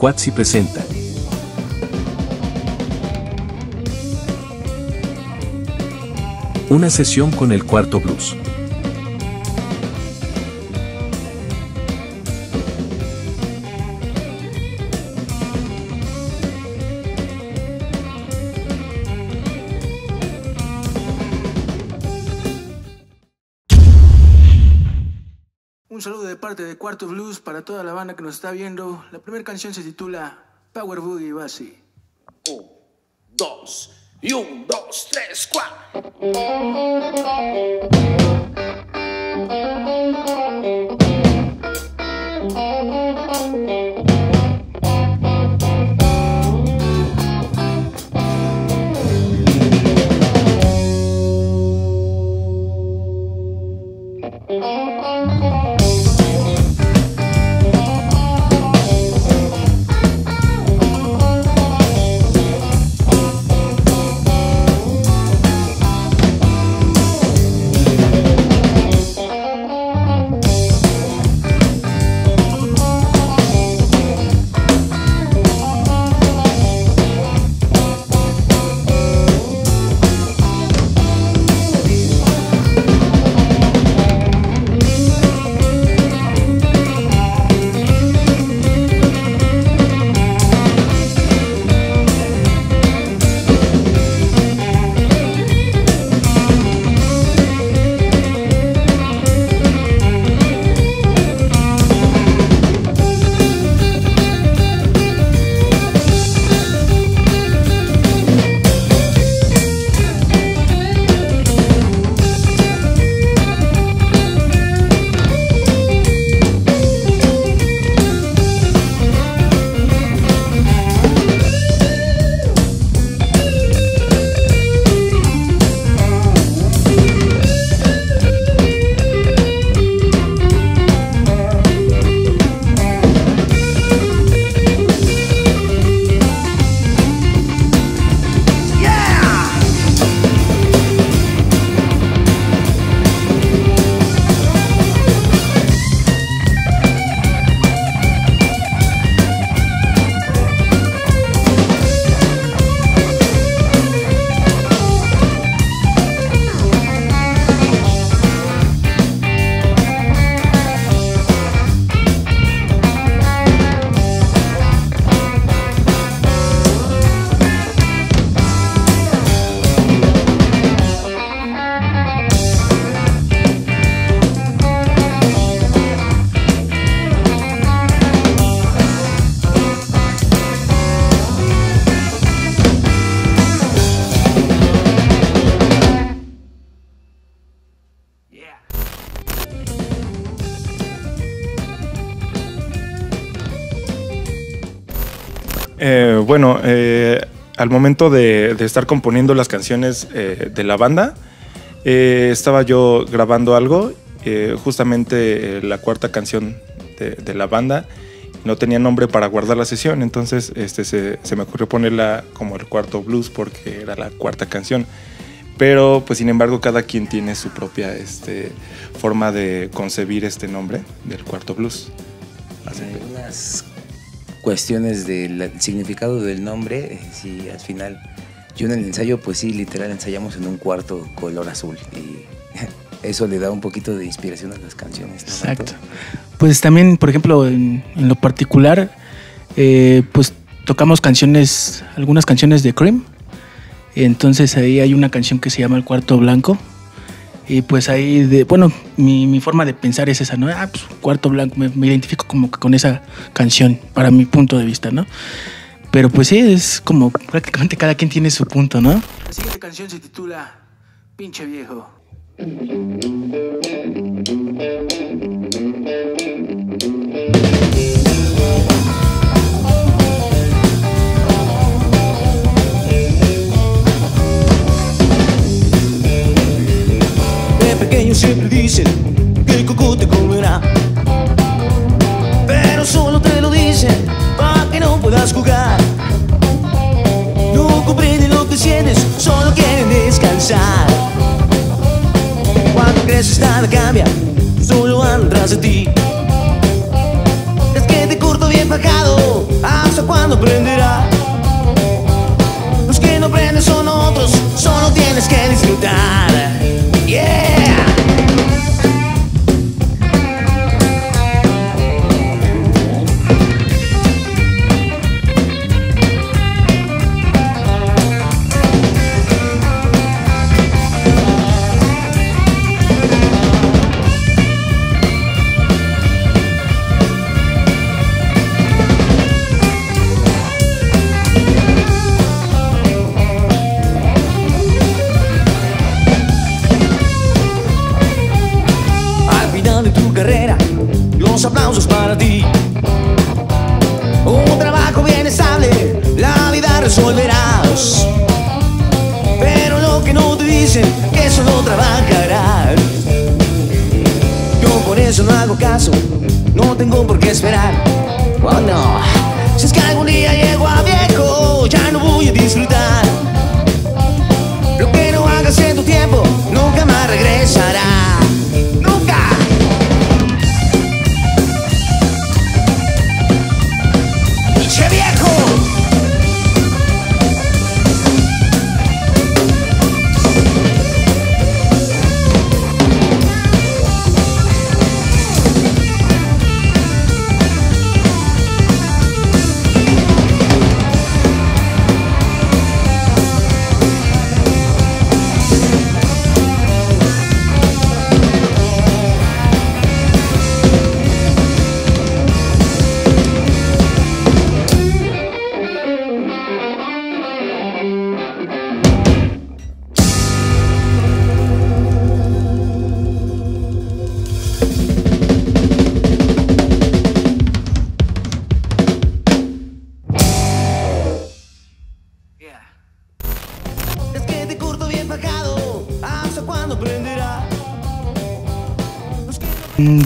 Quatsi presenta. Una sesión con el cuarto blues. Un saludo de parte de Cuarto Blues para toda la banda que nos está viendo. La primera canción se titula Power Boogie así. Un, dos, y un, dos, tres, cuatro. Eh, bueno, eh, al momento de, de estar componiendo las canciones eh, de la banda, eh, estaba yo grabando algo, eh, justamente la cuarta canción de, la banda. No tenía nombre para guardar la sesión, entonces este, se, me ocurrió ponerla como el cuarto blues porque era la cuarta canción. Pero, pues, sin embargo, cada quien tiene su propia este, forma de concebir este nombre del cuarto blues. Algunas cuestiones del significado del nombre, eh, sí, al final, yo en el ensayo, pues sí, literal, ensayamos en un cuarto color azul y eso le da un poquito de inspiración a las canciones. ¿no? Exacto. Pues también, por ejemplo, en, en lo particular, eh, pues tocamos canciones, algunas canciones de Cream. Entonces ahí hay una canción que se llama El Cuarto Blanco. Y pues ahí, de, bueno, mi, mi forma de pensar es esa, ¿no? Ah, pues Cuarto Blanco, me, me identifico como que con esa canción, para mi punto de vista, ¿no? Pero pues sí, es como prácticamente cada quien tiene su punto, ¿no? La siguiente canción se titula Pinche Viejo. De pequeño siempre dicen que el coco te comerá. Pero solo te lo dicen para que no puedas jugar. No comprenden lo que sientes, solo quieren descansar. Cuando creces nada cambia, solo van tras de ti. Es que te curto bien bajado, has cuándo aprenderá? Los que no aprenden son otros, solo tienes que disfrutar. Yeah. Dicen, que solo trabajarás. Yo por eso no hago caso, no tengo por qué esperar. Oh no, si es que algún día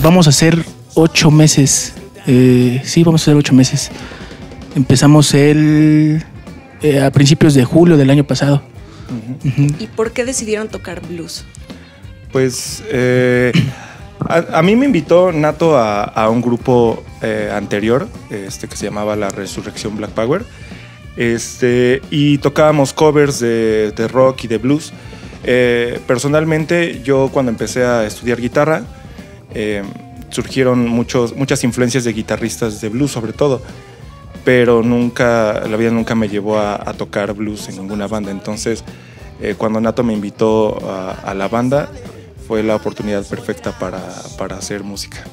Vamos a hacer ocho meses. eh, sí, vamos a hacer ocho meses. Empezamos el eh, a principios de julio del año pasado. ¿Y por qué decidieron tocar blues? Pues eh, a, a mí me invitó Nato a, a un grupo eh, anterior, este, que se llamaba La Resurrección Black Power. Este, y tocábamos covers de, de rock y de blues. Eh, personalmente, yo cuando empecé a estudiar guitarra, eh, surgieron muchos, muchas influencias de guitarristas de blues sobre todo, pero nunca, la vida nunca me llevó a, a tocar blues en ninguna banda. Entonces, eh, cuando Nato me invitó a, a la banda, fue la oportunidad perfecta para, para hacer música.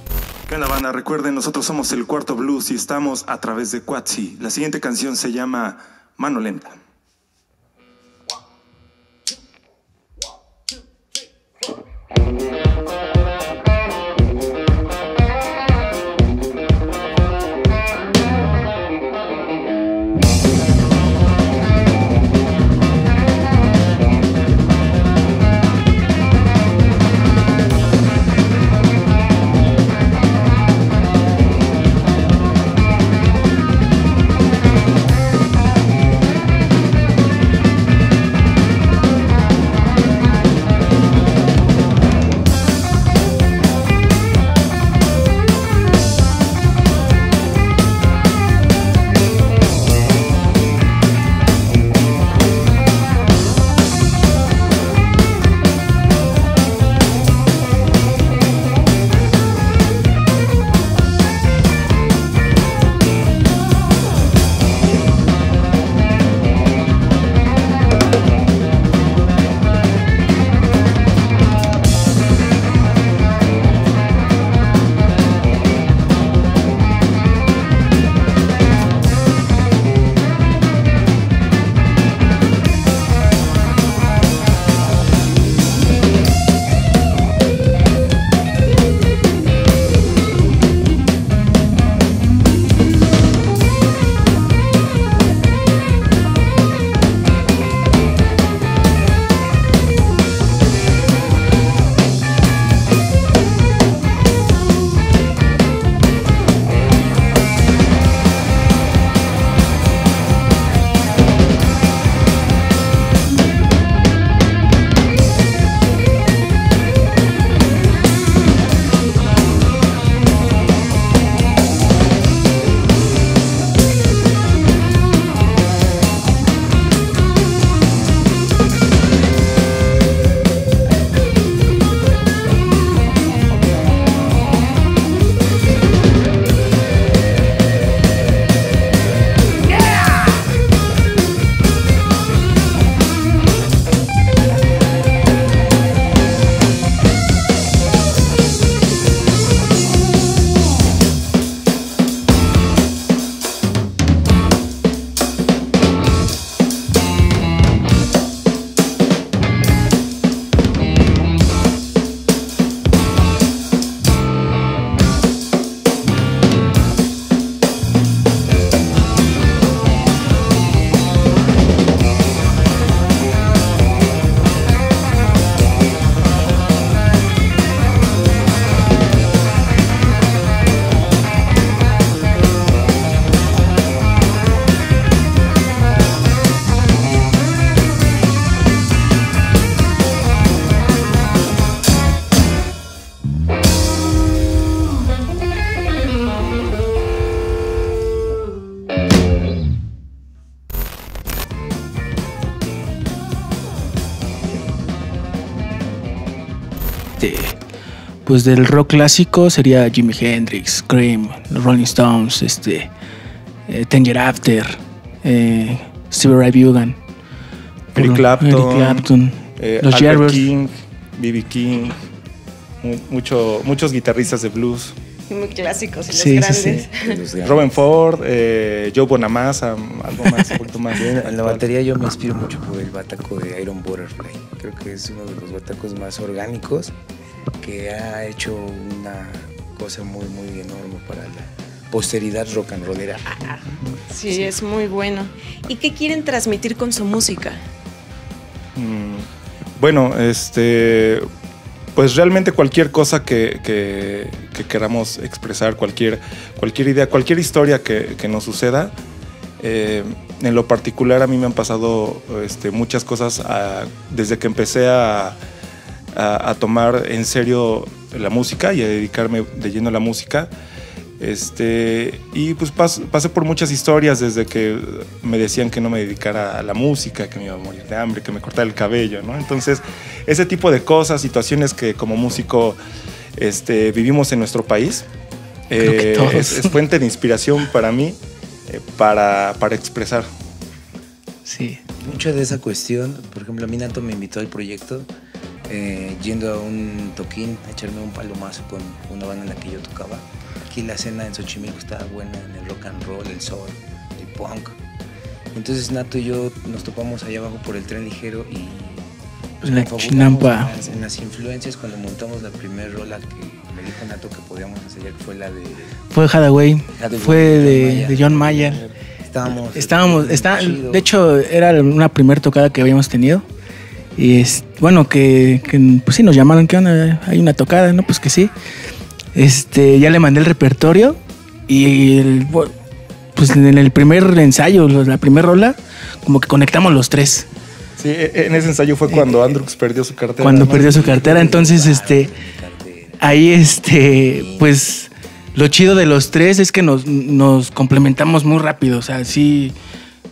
¿Qué onda, banda? Recuerden, nosotros somos el Cuarto Blues y estamos a través de Quatsi. La siguiente canción se llama Mano Lenta. Pues del rock clásico sería Jimi Hendrix, Cream, los Rolling Stones, este, eh, Tanger After, eh, Stevie Ray Vaughan, Eric Clapton, Eric Clapton, eh, los Albert. King, B.B. King, mu- mucho, muchos guitarristas de blues. Muy clásicos y los Sí, grandes. sí. de los grandes. Robin Ford, eh, Joe Bonamassa, algo más, un poquito más. En la batería yo me inspiro mucho por el bataco de Iron Butterfly. Creo que es uno de los batacos más orgánicos que ha hecho una cosa muy, muy enorme para la posteridad rock and rollera. Sí, es muy bueno. ¿Y qué quieren transmitir con su música? Mm, Bueno, este, pues realmente cualquier cosa que, que- que queramos expresar, cualquier, cualquier idea, cualquier historia que, que nos suceda, eh, en lo particular a mí me han pasado este, muchas cosas ah, desde que empecé a, a- a tomar en serio la música y a dedicarme de lleno a la música. Este, y pues pas- pasé por muchas historias desde que me decían que no me dedicara a la música, que me iba a morir de hambre, que me cortara el cabello, ¿no? Entonces, ese tipo de cosas, situaciones que como músico este, vivimos en nuestro país, eh, es, es fuente de inspiración para mí, eh, para, para expresar. Sí. Mucho de esa cuestión, por ejemplo, a mí Nato me invitó al proyecto eh, yendo a un toquín, a echarme un palomazo con una banda en la que yo tocaba. Aquí la escena en Xochimilco estaba buena, en el rock and roll, el soul, el punk. Entonces Nato y yo nos topamos allá abajo por el tren ligero y pues, la chinampa. En las, en las influencias cuando montamos la primera rola que me dijo Nato que podíamos ensayar, fue la de... Fue Hathaway, fue de, de John Mayer. Estábamos... Estábamos, está, de hecho, era una primer tocada que habíamos tenido. Y es, bueno, que, que, pues sí nos llamaron, ¿qué onda? Hay una tocada, ¿no? Pues que sí. Este, ya le mandé el repertorio y el- pues en el primer ensayo, la primera rola, como que conectamos los tres. Sí, e- en ese ensayo fue cuando Andrux perdió su cartera. Cuando ¿no? perdió su cartera, entonces este ahí este pues lo chido de los tres es que nos, nos complementamos muy rápido, o sea, sí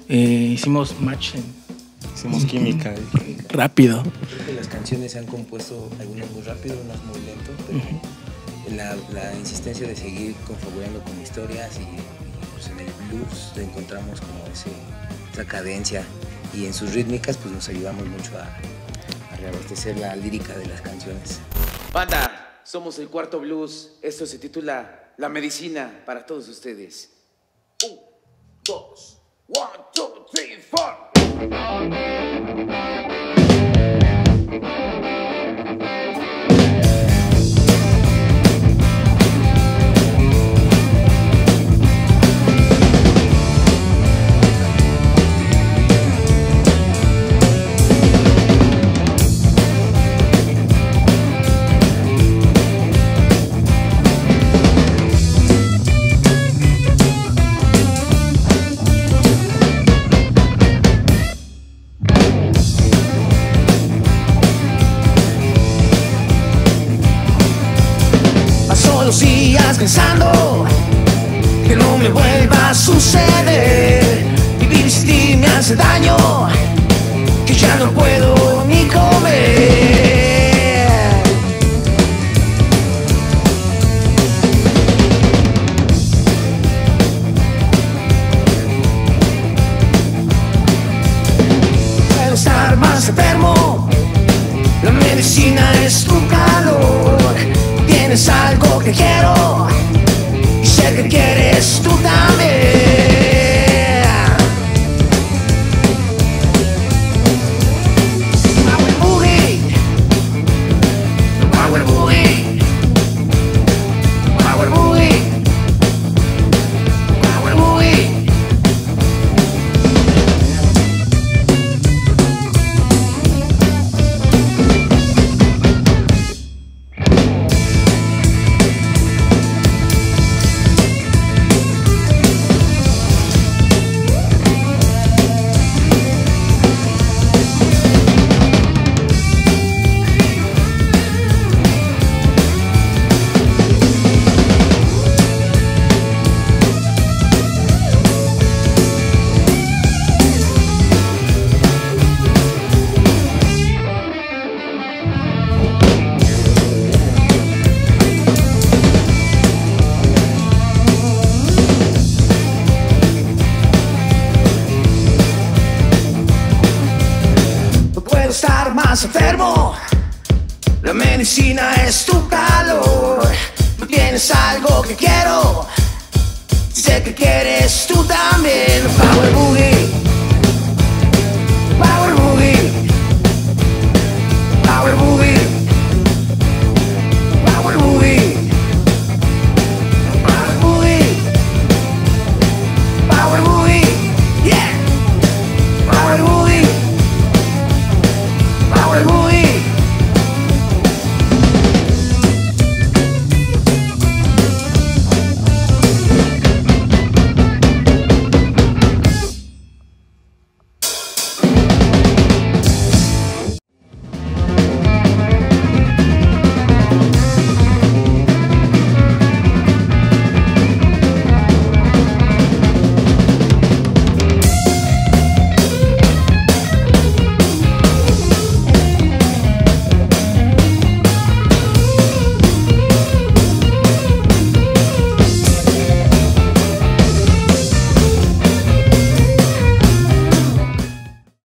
eh, hicimos match en- Hicimos química. y- rápido. Creo que las canciones se han compuesto algunas muy rápido, unas muy lento, pero la, la insistencia de seguir confabulando con historias y, y, pues en el blues encontramos como ese, esa cadencia y en sus rítmicas pues nos ayudamos mucho a, a reabastecer la lírica de las canciones. Banda, somos el cuarto blues. Esto se titula La medicina para todos ustedes. Un, dos, one, two, three, four. Música es tu calor. No tienes algo que quiero, sé que quieres tú también. Power Boogie,